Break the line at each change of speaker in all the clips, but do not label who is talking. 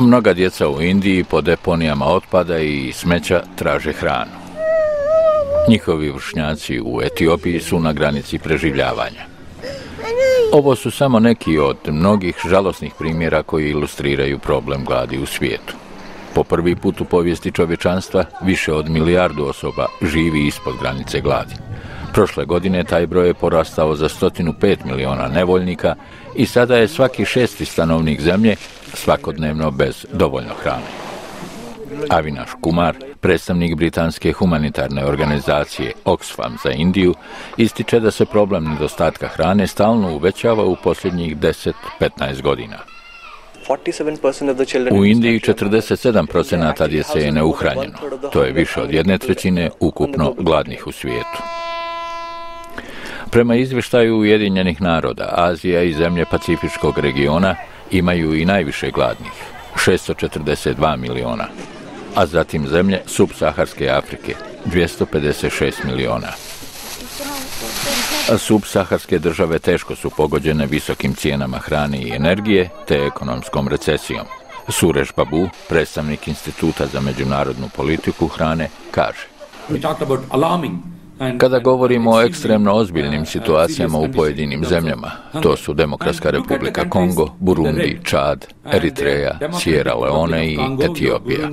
Mnoga djeca u Indiji po deponijama otpada i smeća traže hranu. Njihovi vršnjaci u Etiopiji su na granici preživljavanja. Ovo su samo neki od mnogih žalosnih primjera koji ilustriraju problem gladi u svijetu. Po prvi put u povijesti čovječanstva više od milijardu osoba živi ispod granice gladi. Prošle godine taj broj je porastao za 105 miliona nevoljnika i sada je svaki šesti stanovnik zemlje svakodnevno bez dovoljno hrane. Avinaš Kumar, predstavnik britanske humanitarne organizacije Oxfam za Indiju, ističe da se problem nedostatka hrane stalno uvećava u posljednjih 10-15 godina. U Indiji 47% djece je neuhranjeno. To je više od jedne trećine ukupno gladnih u svijetu. Prema izvještaju Ujedinjenih naroda, Azija i zemlje Pacifičkog regiona imaju i najviše gladnih, 642 miliona, a zatim zemlje subsaharske Afrike, 256 miliona. Subsaharske države teško su pogođene visokim cijenama hrane i energije te ekonomskom recesijom. Sureš Babu, predstavnik Instituta za međunarodnu politiku hrane, kaže. Kada govorimo o ekstremno ozbiljnim situacijama u pojedinim zemljama, to su Demokratska republika Kongo, Burundi, Čad, Eritreja, Sierra Leone i Etiopija.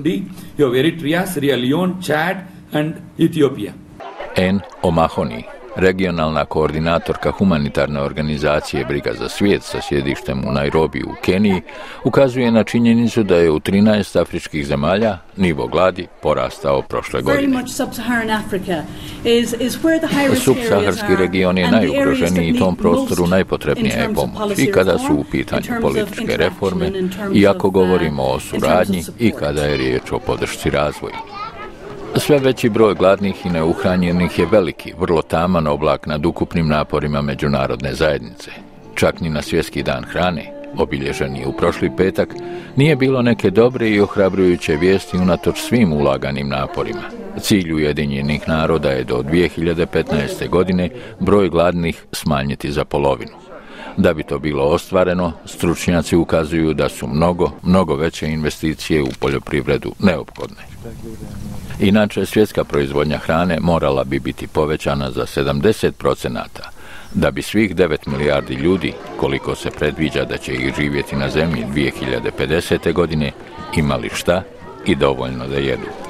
En Omahoni, regionalna koordinatorka humanitarne organizacije Briga za svijet sa sjedištem u Nairobi u Keniji, ukazuje na činjenicu da je u 13 afričkih zemalja nivo gladi porastao prošle godine. Subsaharski region je najugroženiji i tom prostoru najpotrebnija je pomoć i kada su u pitanju političke reforme, i ako govorimo o suradnji i kada je riječ o podršci razvoju. Sve veći broj gladnih i neuhranjenih je veliki, vrlo taman oblak nad ukupnim naporima međunarodne zajednice. Čak ni na svjetski dan hrane, obilježeni u prošli petak, nije bilo neke dobre i ohrabrujuće vijesti unatoč svim ulaganim naporima. Cilj Ujedinjenih naroda je do 2015. godine broj gladnih smanjiti za polovinu. Da bi to bilo ostvareno, stručnjaci ukazuju da su mnogo, mnogo veće investicije u poljoprivredu neophodne. Inače, svjetska proizvodnja hrane morala bi biti povećana za 70 procenata, da bi svih 9 milijardi ljudi, koliko se predviđa da će ih živjeti na zemlji 2050. godine, imali šta i dovoljno da jedu.